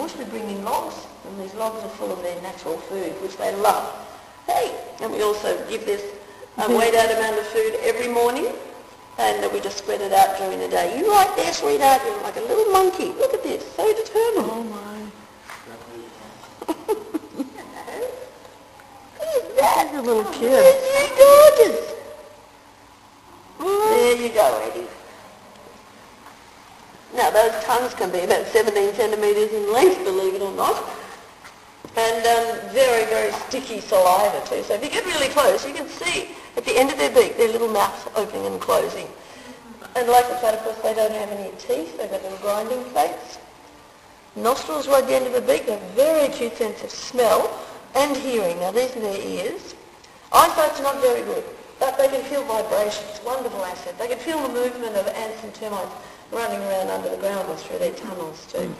bush, we bring in logs, and these logs are full of their natural food, which they love. Hey, and we also give this a weighed out amount of food every morning, and we just spread it out during the day. You right there, sweetheart, you're like a little monkey. Look at this, so determined. Oh my. Look at that. You're a little kid. Isn't he gorgeous? There you go, Eddie. Now those tongues can be about 17 centimetres in length, believe it or not. And um, very, very sticky saliva too. So if you get really close, you can see at the end of their beak, their little mouths opening and closing. And like the platypus, they don't have any teeth. They've got little grinding plates. Nostrils right at the end of the beak. They have a very acute sense of smell and hearing. Now these are their ears. Eyesight's not very good, but they can feel vibrations. Wonderful asset. They can feel the movement of ants and termites running around under the ground or through their tunnels too. Mm.